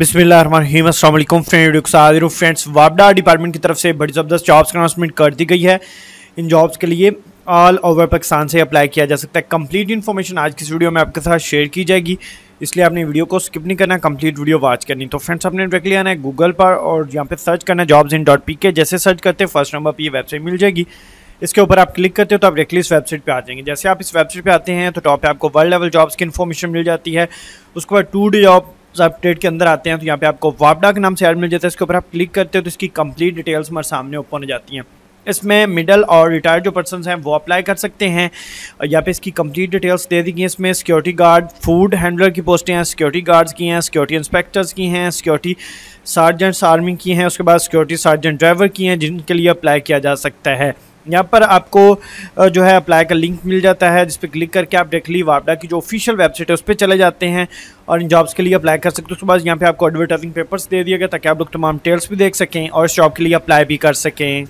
बिस्मिल्लाम friend friends वापडा department की तरफ़ से बड़ी ज़बरदस्त जॉब्स अनाउंसमेंट कर दी गई है। इन जॉब्स के लिए ऑल ओवर पाकिस्तान से अप्लाई किया जा सकता है। कंप्लीट इन्फॉर्मेशन आज की इस वीडियो में आपके साथ शेयर की जाएगी। इसलिए आपने वीडियो को स्किप नहीं करना कंप्लीट वीडियो वॉच करनी। तो फ्रेंड्स आपने डायरेक्टली आना है गूगल पर और यहाँ पे सर्च करना है जॉब्स इन डॉट पी के जैसे सर्च करते हैं फ़र्स्ट नंबर पर ये वेबसाइट मिल जाएगी। इसके ऊपर आप क्लिक करते हो तो आप डायरेक्टली इस वेबसाइट पे आ जाएँगे। जैसे आप इस वेबसाइट पे आते हैं तो टॉप पे आपको वर्ल्ड लेवल जॉब्स की इन्फॉर्मेशन मिल जाती है। उसके बाद टू डी जॉब अपडेट के अंदर आते हैं तो यहाँ पे आपको वापडा के नाम से ऐड मिल जाता है, इसके ऊपर आप क्लिक करते हो तो इसकी कंप्लीट डिटेल्स हमारे सामने ओपन हो जाती हैं। इसमें मिडल और रिटायर्ड जो पर्सन हैं, वो अप्लाई कर सकते हैं। और यहाँ पे इसकी कंप्लीट डिटेल्स दे दी गई इसमें सिक्योरिटी गार्ड फ़ूड हैंडलर की पोस्टें हैं सिक्योरिटी गार्ड्स की हैं सिक्योरिटी इंस्पेक्टर्स की हैं सिक्योरिटी सार्जेंट्स आर्मी की हैं, उसके बाद सिक्योरिटी सार्जेंट ड्राइवर की हैं, जिनके लिए अप्लाई किया जा सकता है। यहाँ पर आपको जो है अप्लाई का लिंक मिल जाता है, जिस पर क्लिक करके आप डायरेक्टली वापडा की जो ऑफिशियल वेबसाइट है, उस पर चले जाते हैं और इन जॉब्स के लिए अप्लाई कर सकते हो। उसके बाद यहाँ पे आपको एडवर्टाइजिंग पेपर्स दे दिया गया, ताकि आप लोग तमाम डिटेल्स भी देख सकें और इस जॉब के लिए अप्लाई भी कर सकें।